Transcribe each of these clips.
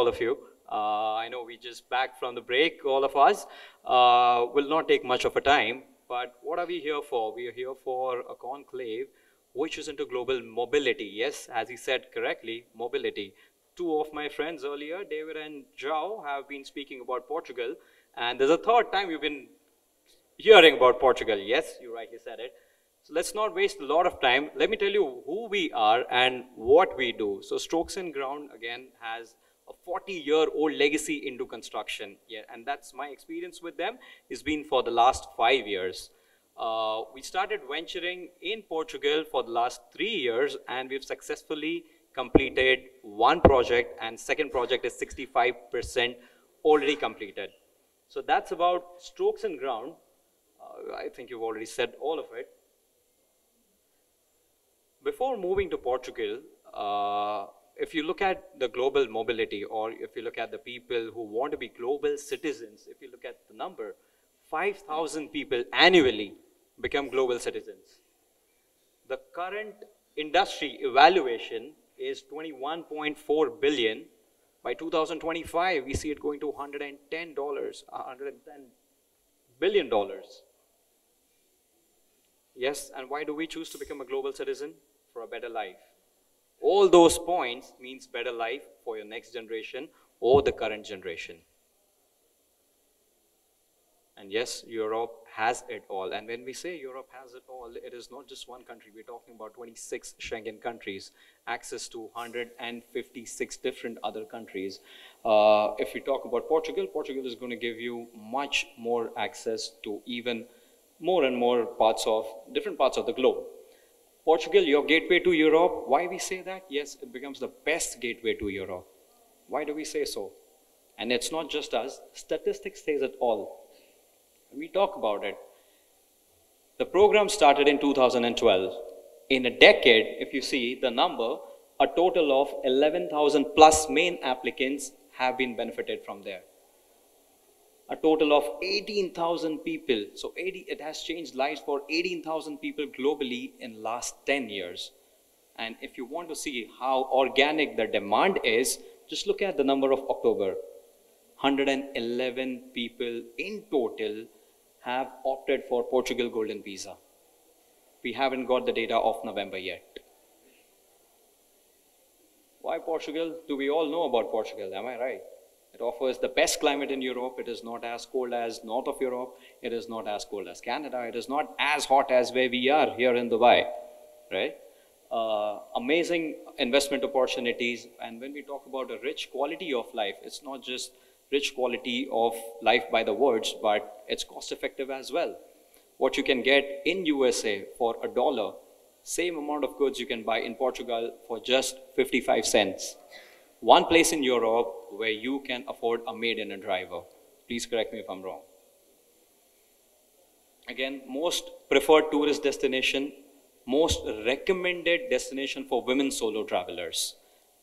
all of you. Uh, I know we just back from the break, all of us. Uh, will not take much of a time, but what are we here for? We are here for a conclave which is into global mobility. Yes, as he said correctly, mobility. Two of my friends earlier, David and Joe, have been speaking about Portugal, and there's a third time we've been hearing about Portugal. Yes, you rightly said it. So let's not waste a lot of time. Let me tell you who we are and what we do. So Strokes and Ground, again, has a 40-year-old legacy into construction. Yeah, and that's my experience with them. It's been for the last five years. Uh, we started venturing in Portugal for the last three years, and we've successfully completed one project, and second project is 65% already completed. So that's about Strokes and Ground. Uh, I think you've already said all of it. Before moving to Portugal, uh, if you look at the global mobility or if you look at the people who want to be global citizens, if you look at the number, 5,000 people annually become global citizens. The current industry evaluation is 21.4 billion. By 2025, we see it going to 110 dollars, 110 billion dollars. Yes, and why do we choose to become a global citizen? For a better life. All those points means better life for your next generation or the current generation. And yes, Europe has it all. And when we say Europe has it all, it is not just one country. We're talking about 26 Schengen countries, access to 156 different other countries. Uh, if we talk about Portugal, Portugal is going to give you much more access to even more and more parts of, different parts of the globe. Portugal, your gateway to Europe. Why we say that? Yes, it becomes the best gateway to Europe. Why do we say so? And it's not just us. Statistics says it all. We talk about it, the program started in 2012. In a decade, if you see the number, a total of 11,000 plus main applicants have been benefited from there a total of 18,000 people. So 80, it has changed lives for 18,000 people globally in last 10 years. And if you want to see how organic the demand is, just look at the number of October. 111 people in total have opted for Portugal Golden Visa. We haven't got the data of November yet. Why Portugal? Do we all know about Portugal? Am I right? It offers the best climate in Europe. It is not as cold as north of Europe. It is not as cold as Canada. It is not as hot as where we are here in Dubai, right? Uh, amazing investment opportunities. And when we talk about a rich quality of life, it's not just rich quality of life by the words, but it's cost effective as well. What you can get in USA for a dollar, same amount of goods you can buy in Portugal for just 55 cents one place in Europe where you can afford a maid and a driver. Please correct me if I'm wrong. Again, most preferred tourist destination, most recommended destination for women solo travelers.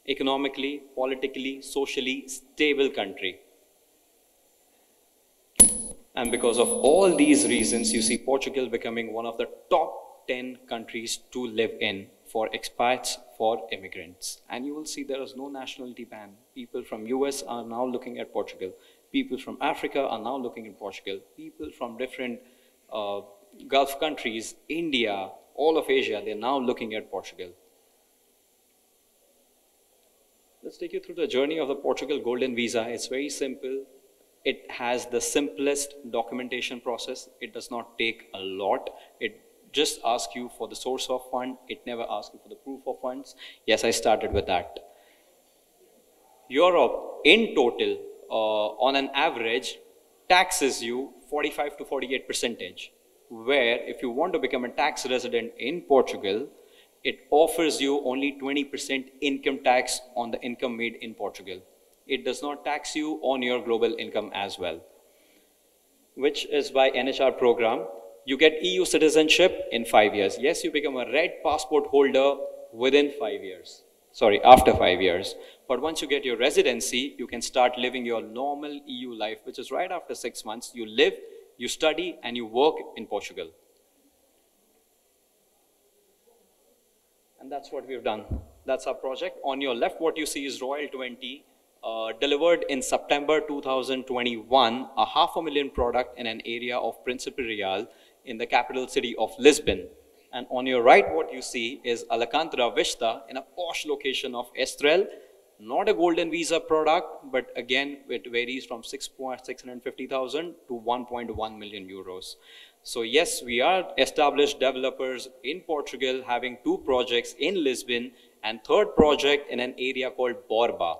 Economically, politically, socially stable country. And because of all these reasons, you see Portugal becoming one of the top 10 countries to live in for expats, for immigrants. And you will see there is no nationality ban. People from US are now looking at Portugal. People from Africa are now looking at Portugal. People from different uh, Gulf countries, India, all of Asia, they're now looking at Portugal. Let's take you through the journey of the Portugal Golden Visa. It's very simple. It has the simplest documentation process. It does not take a lot. It just ask you for the source of fund. It never asks you for the proof of funds. Yes, I started with that. Europe, in total, uh, on an average, taxes you 45 to 48 percentage. Where if you want to become a tax resident in Portugal, it offers you only 20% income tax on the income made in Portugal. It does not tax you on your global income as well, which is by NHR program you get EU citizenship in five years. Yes, you become a red passport holder within five years. Sorry, after five years. But once you get your residency, you can start living your normal EU life, which is right after six months. You live, you study, and you work in Portugal. And that's what we've done. That's our project. On your left, what you see is Royal 20, uh, delivered in September 2021, a half a million product in an area of Príncipe Real in the capital city of Lisbon. And on your right, what you see is Alcantara Vista in a posh location of Estrel, Not a golden visa product, but again, it varies from 6,650,000 to 1.1 million euros. So yes, we are established developers in Portugal having two projects in Lisbon and third project in an area called Borba.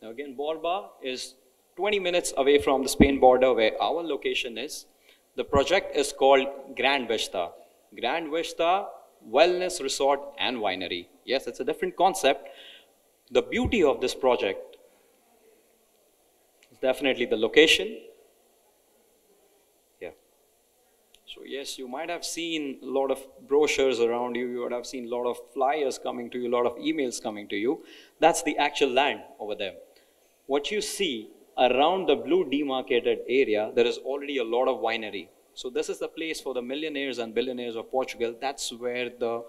Now again, Borba is 20 minutes away from the Spain border where our location is. The project is called Grand Vista. Grand Vista Wellness Resort and Winery. Yes, it's a different concept. The beauty of this project is definitely the location. Yeah. So yes, you might have seen a lot of brochures around you. You would have seen a lot of flyers coming to you, a lot of emails coming to you. That's the actual land over there. What you see around the blue demarcated area, there is already a lot of winery. So this is the place for the millionaires and billionaires of Portugal. That's where the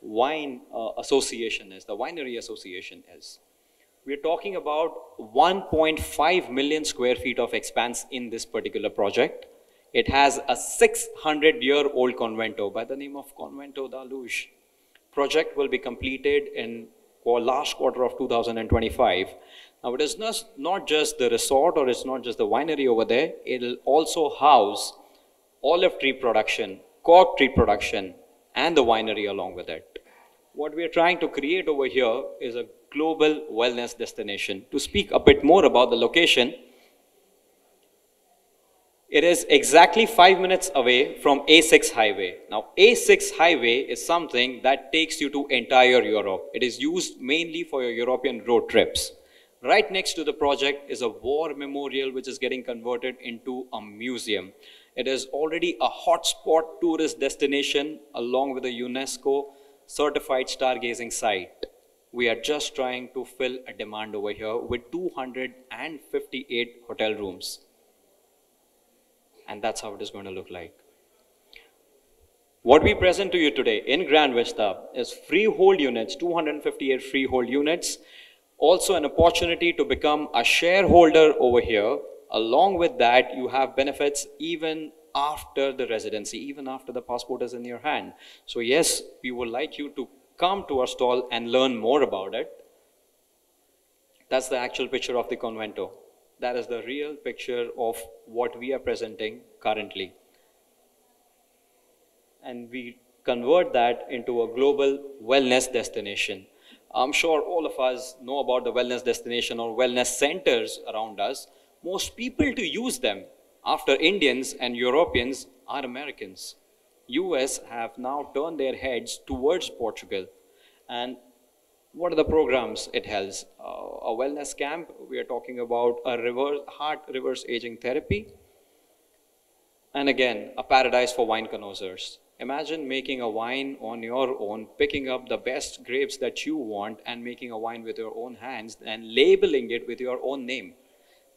wine uh, association is, the winery association is. We're talking about 1.5 million square feet of expanse in this particular project. It has a 600 year old convento by the name of Convento da Luz. Project will be completed in last quarter of 2025. Now it is not, just the resort or it's not just the winery over there. It'll also house olive tree production, cork tree production, and the winery along with it. What we are trying to create over here is a global wellness destination. To speak a bit more about the location, it is exactly five minutes away from A6 highway. Now, A6 highway is something that takes you to entire Europe. It is used mainly for your European road trips. Right next to the project is a war memorial which is getting converted into a museum. It is already a hotspot tourist destination along with a UNESCO certified stargazing site. We are just trying to fill a demand over here with 258 hotel rooms. And that's how it is going to look like. What we present to you today in Grand Vista is freehold units, 258 freehold units. Also an opportunity to become a shareholder over here Along with that, you have benefits even after the residency, even after the passport is in your hand. So yes, we would like you to come to our stall and learn more about it. That's the actual picture of the convento. That is the real picture of what we are presenting currently. And we convert that into a global wellness destination. I'm sure all of us know about the wellness destination or wellness centers around us, most people to use them after Indians and Europeans are Americans. US have now turned their heads towards Portugal. And what are the programs it has? Uh, a wellness camp, we are talking about a reverse, heart reverse aging therapy. And again, a paradise for wine connoisseurs. Imagine making a wine on your own, picking up the best grapes that you want and making a wine with your own hands and labeling it with your own name.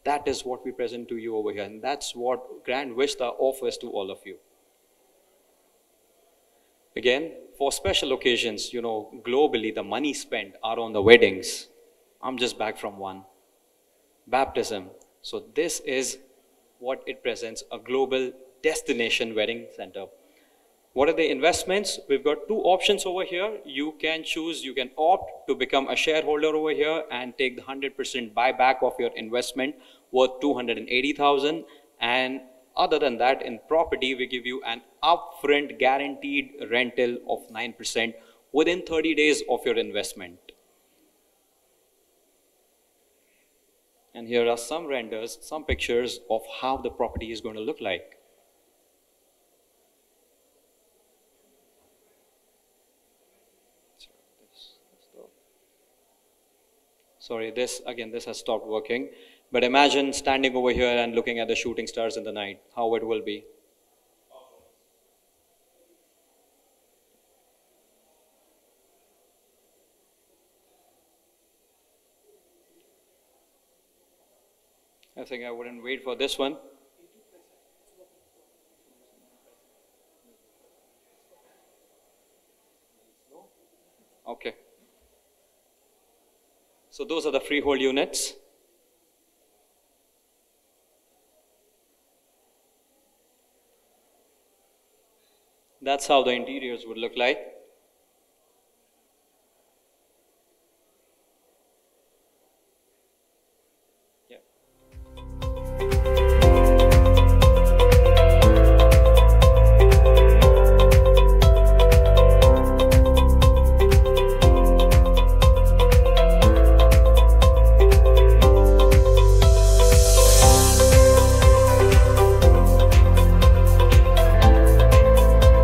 That is what we present to you over here, and that's what Grand Vista offers to all of you. Again, for special occasions, you know, globally, the money spent are on the weddings. I'm just back from one. Baptism. So this is what it presents, a global destination wedding center. What are the investments? We've got two options over here. You can choose, you can opt to become a shareholder over here and take the 100% buyback of your investment worth 280,000. And other than that, in property, we give you an upfront guaranteed rental of 9% within 30 days of your investment. And here are some renders, some pictures of how the property is going to look like. Sorry, this, again, this has stopped working. But imagine standing over here and looking at the shooting stars in the night, how it will be. I think I wouldn't wait for this one. So those are the freehold units. That's how the interiors would look like.